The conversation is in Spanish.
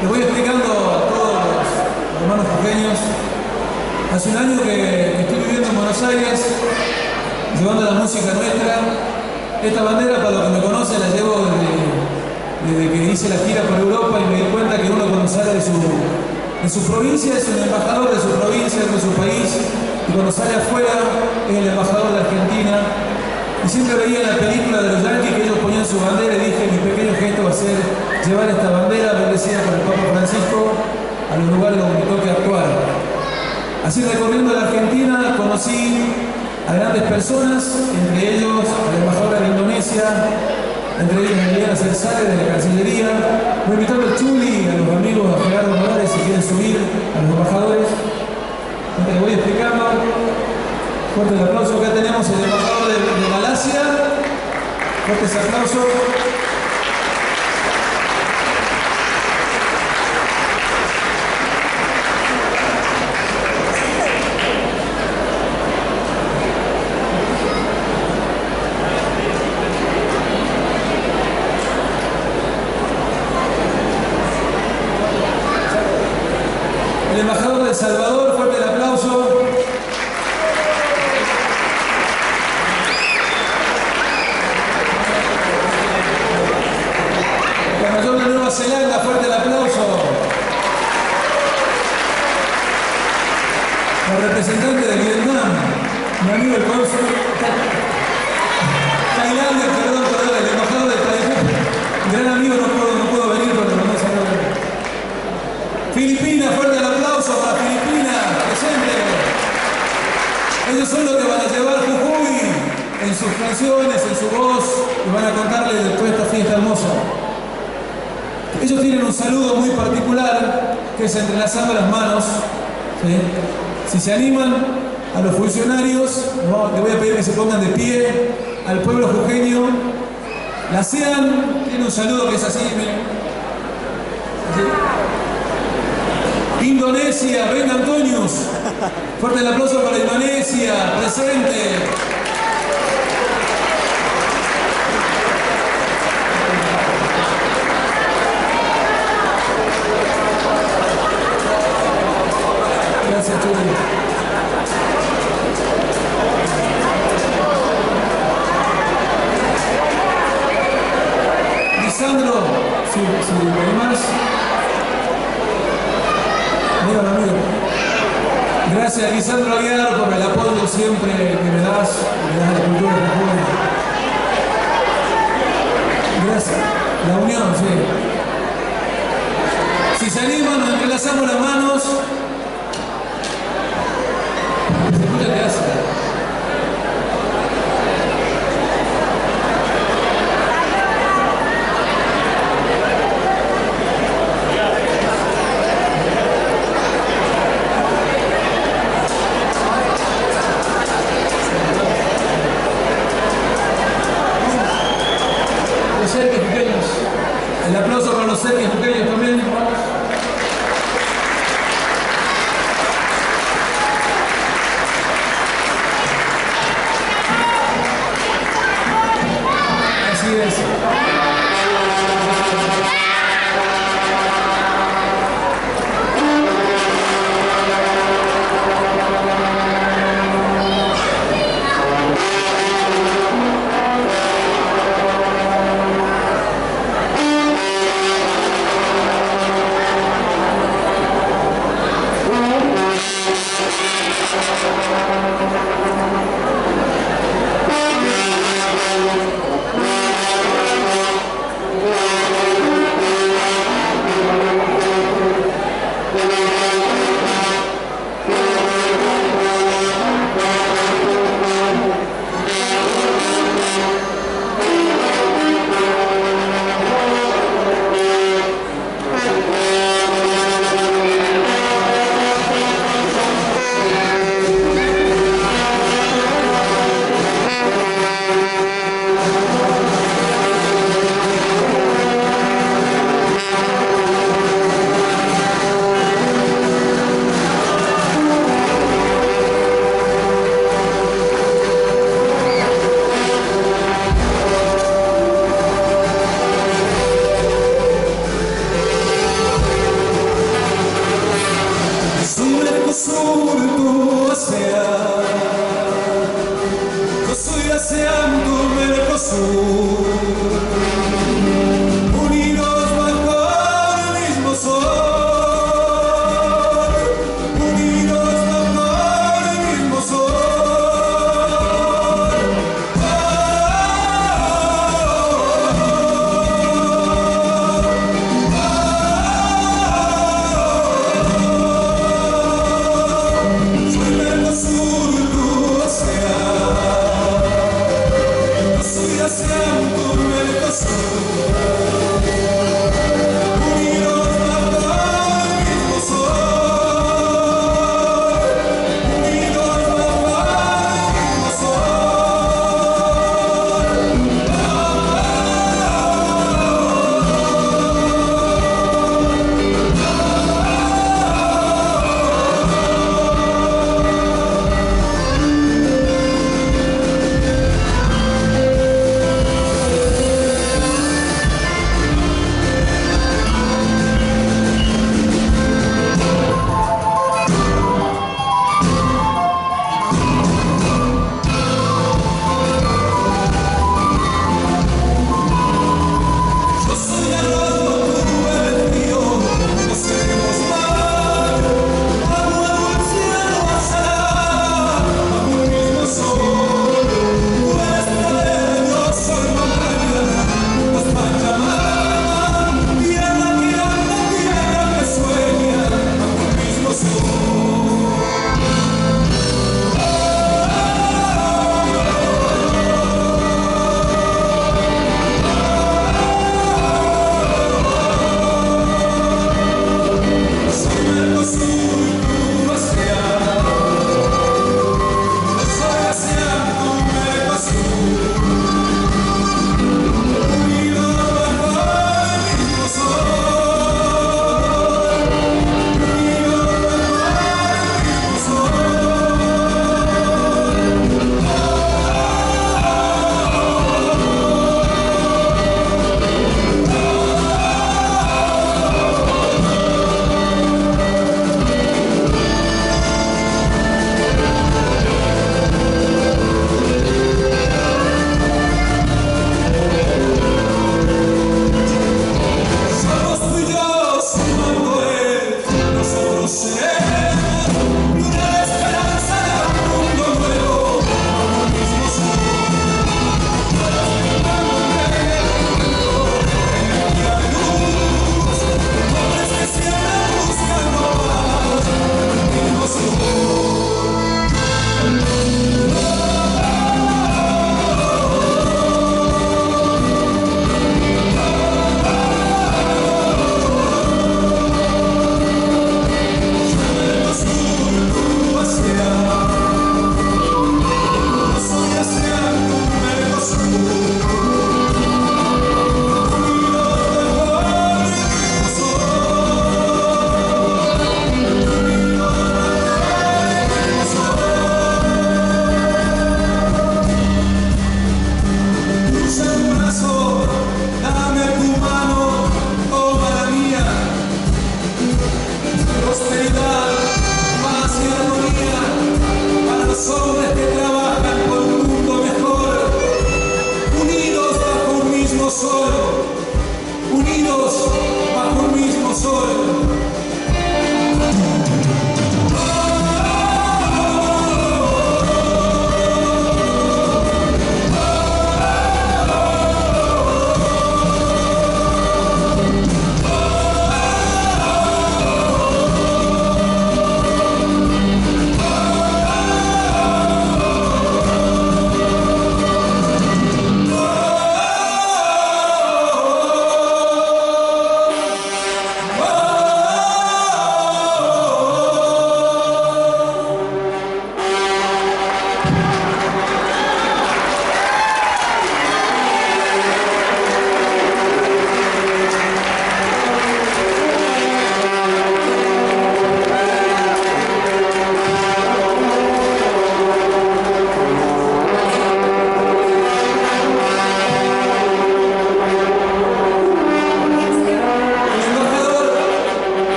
Les voy explicando a todos los hermanos pequeños. Hace un año que, estoy viviendo en Buenos Aires, llevando la música nuestra. Esta bandera, para los que me conocen, la llevo desde, que hice la gira por Europa y me di cuenta que uno cuando sale de su, de su provincia es un embajador de su provincia, de su país, y cuando sale afuera es el embajador de Argentina. Y siempre veía la película de los Yankees que ellos ponían su bandera y dije, mi pequeño gesto va a ser llevar esta bandera bendecida por el Papa Francisco a los lugares donde me toque actuar. Así recorriendo la Argentina conocí a grandes personas, entre ellos a la embajadora de Indonesia, entre ellos a Liliana de la Cancillería. Voy invitando a Chuli, a los amigos, a Gerardo Morales, si quieren subir, a los embajadores. Te voy explicando. Fuerte el aplauso. Acá tenemos el embajador de, de Malasia. Fuertes aplausos. El embajador de El Salvador, fuerte el aplauso. La mayor de Nueva Zelanda, fuerte el aplauso. La representante de Vietnam, mi amigo el cónsul. Tailandia, perdón, perdón, el embajador de Tailandia. Gran amigo, no puedo, no puedo venir porque no salió bien. Filipinas, fuerte el aplauso para Filipinas, presente. Ellos son los que van a llevar Jujuy en sus canciones, en su voz, y van a contarle de toda esta fiesta hermosa. Ellos tienen un saludo muy particular, que es entrelazando las manos. Si se animan a los funcionarios, no, les voy a pedir que se pongan de pie, al pueblo jujeño. La SEAN tiene un saludo que es así. Indonesia, venga Antonius. Fuerte el aplauso para Indonesia, presente. Gracias, Chuli. Gracias, Lisandro Aguiar, por el apoyo siempre que me das, me das a la cultura Jujuy. Gracias. La unión, sí. Si se animan, entrelazamos las manos.